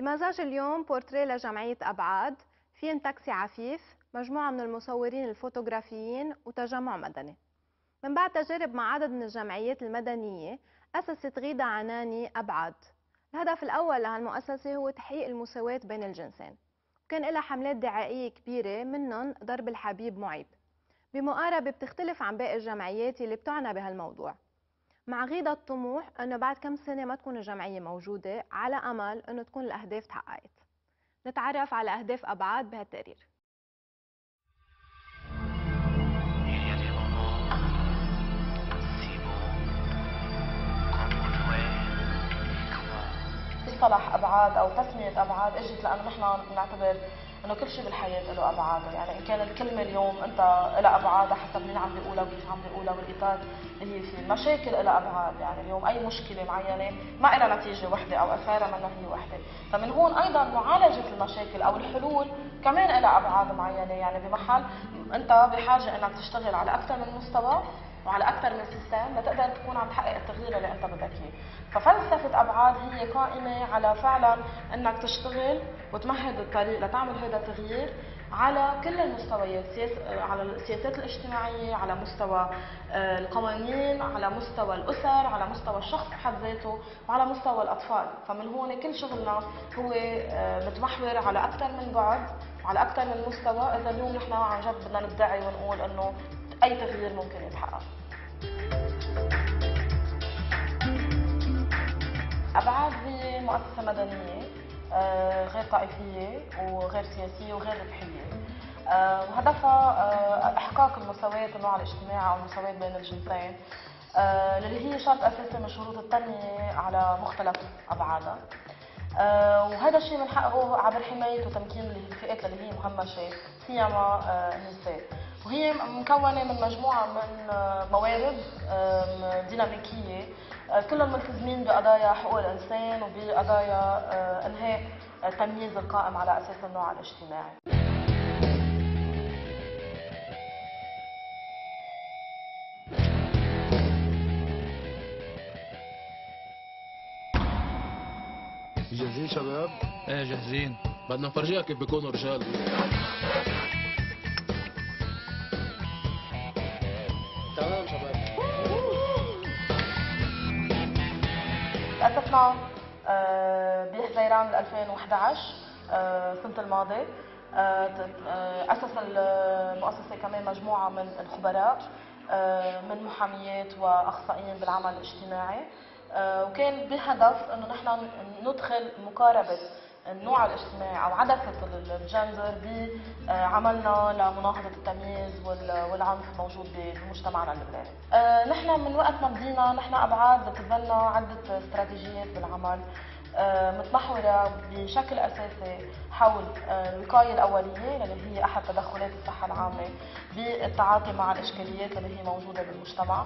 بمزاج اليوم بورتريه لجمعية أبعاد. فين تاكسي عفيف مجموعة من المصورين الفوتوغرافيين وتجمع مدني. من بعد تجارب مع عدد من الجمعيات المدنية أسست غيدا عناني أبعاد. الهدف الأول لهالمؤسسة هو تحقيق المساواة بين الجنسين. وكان لها حملات دعائية كبيرة منهم ضرب الحبيب معيب. بمقاربة بتختلف عن باقي الجمعيات اللي بتعنى بهالموضوع. مع غيدا الطموح إنه بعد كم سنة ما تكون الجمعية موجودة على أمل إنه تكون الأهداف تحققت. نتعرف على أهداف أبعاد بهالتقرير. مصطلح أبعاد أو تسمية أبعاد إجت لأنه نحن بنعتبر إنه كل شيء بالحياة له ابعاد يعني إن كان الكلمة اليوم أنت لها ابعاد حسب مين عم بيقولها وكيف عم بيقولها والإطار اللي هي فيه. المشاكل لها أبعاد. يعني اليوم أي مشكلة معينة ما لها نتيجة وحدة أو أثارها منها هي وحدة. فمن هون أيضا معالجة المشاكل أو الحلول كمان لها أبعاد معينة. يعني بمحل أنت بحاجة إنك تشتغل على أكثر من مستوى وعلى أكثر من سيستم لتقدر تكون عم تحقق التغيير اللي أنت بدك إياه. ففلسفة أبعاد هي قائمة على فعلا إنك تشتغل وتمهد الطريق لتعمل هذا التغيير على كل المستويات على السياسات الاجتماعية على مستوى آه، القوانين على مستوى الأسر على مستوى الشخص بحد ذاته وعلى مستوى الأطفال. فمن هون كل شغلنا هو آه، متمحور على أكثر من بعد وعلى أكثر من مستوى. إذا اليوم نحن عن جد بدنا ندعي ونقول إنه أي تغيير ممكن يتحقق. هي مؤسسه مدنيه آه، غير طائفيه وغير سياسيه وغير ربحيه آه، وهدفها احقاق المساواه النوع الاجتماعي أو المساواه بين الجنسين اللي هي شرط اساسي من شروط التنمية على مختلف أبعادها. وهذا الشيء بنحققه عبر حمايه وتمكين الفئات اللي هي مهمشه سيما النساء وهي مكونه من مجموعة من موارد ديناميكية آه، كلهم ملتزمين بقضايا حقوق الإنسان وبقضايا آه، أنهاء التمييز القائم على أساس النوع الاجتماعي. جاهزين شباب؟ إيه جاهزين بدنا نفرجيها كيف بيكونوا رجال آه، بحزيران 2011 آه، السنة الماضية. آه، أسس المؤسسة كمان مجموعة من الخبراء من محاميات وأخصائيين بالعمل الاجتماعي. وكان بهدف إنه نحن ندخل مقاربة النوع الاجتماعي أو عدسه الجندر بعملنا لمناهضة التمييز والعنف الموجود بمجتمعنا اللبناني. آه، نحن من وقت ما بدينا نحن أبعاد بتبنى عدة استراتيجيات بالعمل آه، متمحورة بشكل أساسي حول آه، الوقاية الأولية اللي هي أحد تدخلات الصحة العامة بالتعاطي مع الإشكاليات اللي هي موجودة بالمجتمع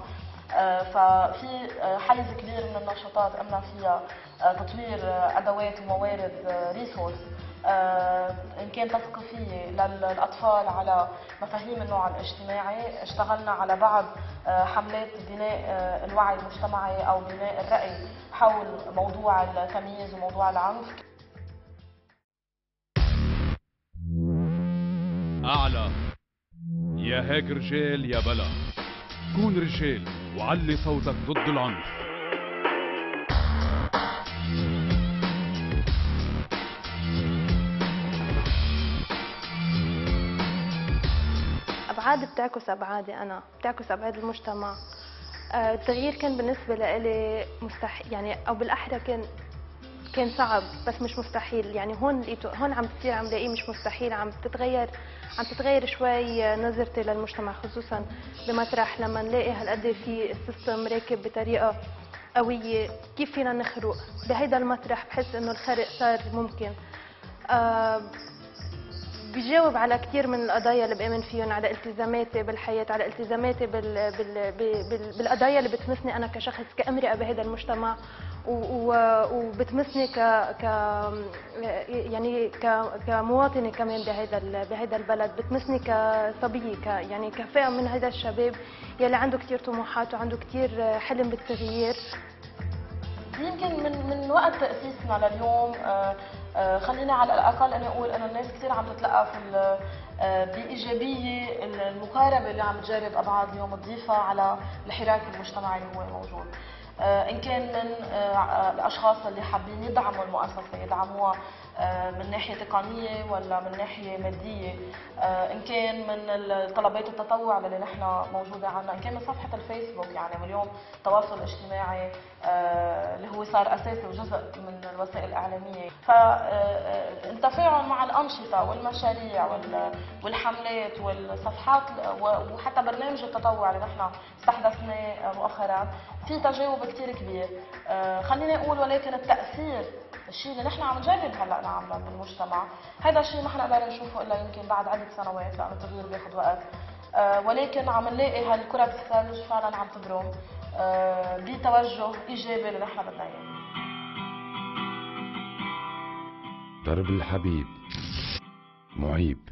ففي حيز كبير من النشاطات قمنا فيها آه، تطوير آه، أدوات وموارد ريسورس آه، إن كان تثقيفيه للأطفال على مفاهيم النوع الاجتماعي. اشتغلنا على بعض حملات بناء الوعي المجتمعي أو بناء الرأي حول موضوع التمييز وموضوع العنف. أعلى. يا هيك رجال يا بلا. كون رجال وعلي صوتك ضد العنف. أبعاد بتعكس أبعادي أنا بتعكس أبعاد المجتمع. آه، التغيير كان بالنسبة لإلي مستحيل يعني أو بالأحرى كان كان صعب بس مش مستحيل. يعني هون لقيته هون عم بتصير عم لاقيه مش مستحيل. عم تتغير عم تتغير شوي نظرتي للمجتمع خصوصا بمطرح لما نلاقي هالقد في السيستم راكب بطريقة قوية. كيف فينا نخرق؟ بهيدا المطرح بحس إنه الخرق صار ممكن. آه بيجاوب على كثير من القضايا اللي بآمن فيهم على التزاماتي بالحياة على التزاماتي بال بال بال بالقضايا اللي بتمسني أنا كشخص كامراه بهذا المجتمع وبتمسني ك ك يعني ك كمواطنة كمان بهذا بهذا البلد بتمسني كصبية ك يعني كفئة من هذا الشباب يلي عنده كثير طموحات وعنده كثير حلم بالتغيير. يمكن من من وقت تأسيسنا لليوم آه، خليني على الأقل اني أقول أنه الناس كثير عم تتلقى في آه، بإيجابية المقاربة اللي عم تجرب أبعاد اليوم تضيفها على الحراك المجتمعي اللي هو موجود. آه، إن كان من الأشخاص اللي حابين يدعموا المؤسسة يدعموها من ناحية تقنية ولا من ناحية مادية؟ آه، إن كان من طلبات التطوع اللي نحن موجودة عنا إن كان من صفحة الفيسبوك يعني واليوم التواصل الاجتماعي آه، اللي هو صار أساسي وجزء من الوسائل الإعلامية. فالتفاعل مع الأنشطة والمشاريع وال- والحملات والصفحات وحتى برنامج التطوع اللي نحن استحدثناه مؤخرا في تجاوب كثير كبير. آه، خليني أقول ولكن التأثير الشيء اللي نحن عم نجرب هلأ نعمله بالمجتمع. هذا الشيء ما حنقدر نشوفه إلا يمكن بعد عده سنوات لأنه التغيير بياخذ وقت. آه، ولكن عم نلاقي هالكرة الثلج فعلا عم تبرم آه، بتوجه إيجابي اللي نحن بدنا إياه. درب الحبيب معيب.